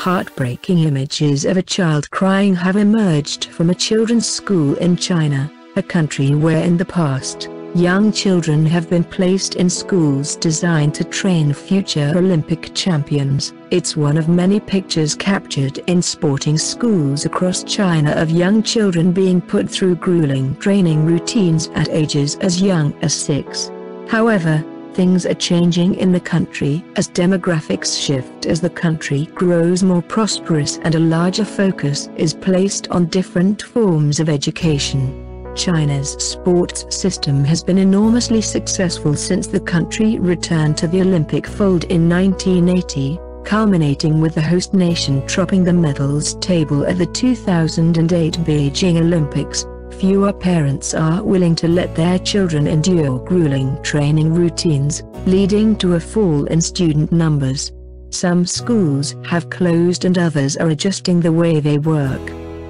Heartbreaking images of a child crying have emerged from a children's school in China, a country where in the past, young children have been placed in schools designed to train future Olympic champions. It's one of many pictures captured in sporting schools across China of young children being put through grueling training routines at ages as young as six. However, things are changing in the country as demographics shift as the country grows more prosperous and a larger focus is placed on different forms of education. China's sports system has been enormously successful since the country returned to the Olympic fold in 1980, culminating with the host nation topping the medals table at the 2008 Beijing Olympics, fewer parents are willing to let their children endure grueling training routines, leading to a fall in student numbers. Some schools have closed and others are adjusting the way they work.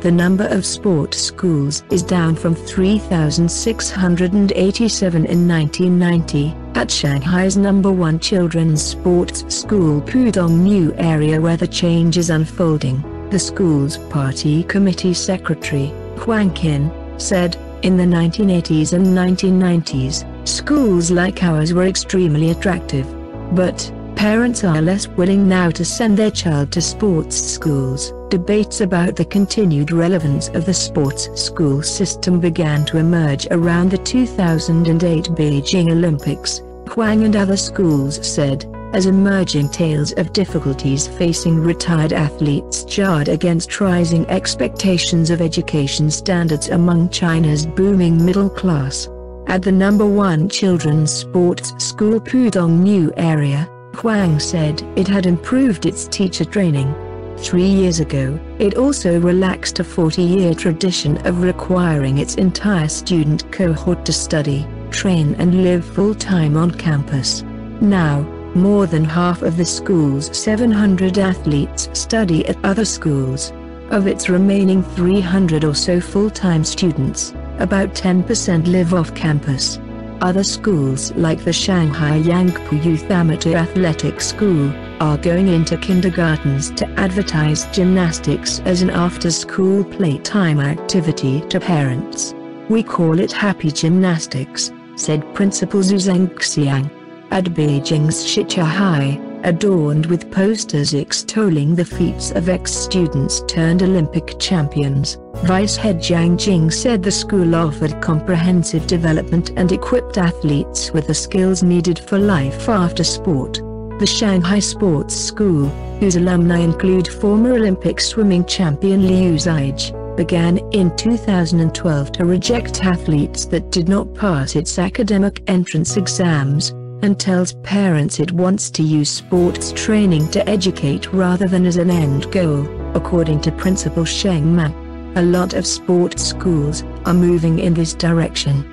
The number of sport schools is down from 3,687 in 1990, at Shanghai's number one children's sports school Pudong New area where the change is unfolding. The school's party committee secretary, Huang Qin, said, in the 1980s and 1990s, schools like ours were extremely attractive. But, parents are less willing now to send their child to sports schools. Debates about the continued relevance of the sports school system began to emerge around the 2008 Beijing Olympics, Huang and other schools said as emerging tales of difficulties facing retired athletes jarred against rising expectations of education standards among China's booming middle class. At the number one children's sports school Pudong New area, Huang said it had improved its teacher training. Three years ago, it also relaxed a 40-year tradition of requiring its entire student cohort to study, train and live full-time on campus. Now, more than half of the school's 700 athletes study at other schools. Of its remaining 300 or so full-time students, about 10% live off campus. Other schools like the Shanghai Yangpu Youth Amateur Athletic School, are going into kindergartens to advertise gymnastics as an after-school playtime activity to parents. We call it happy gymnastics, said Principal Zhu Zhengxiang at Beijing's Shichahai, adorned with posters extolling the feats of ex-students turned Olympic champions. Vice head Jiang Jing said the school offered comprehensive development and equipped athletes with the skills needed for life after sport. The Shanghai Sports School, whose alumni include former Olympic swimming champion Liu Zige, began in 2012 to reject athletes that did not pass its academic entrance exams, and tells parents it wants to use sports training to educate rather than as an end goal, according to Principal Sheng Man. A lot of sports schools are moving in this direction.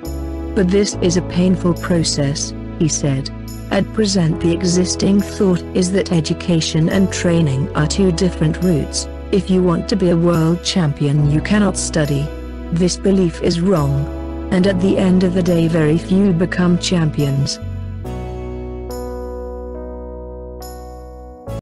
But this is a painful process, he said. At present the existing thought is that education and training are two different routes. If you want to be a world champion you cannot study. This belief is wrong. And at the end of the day very few become champions.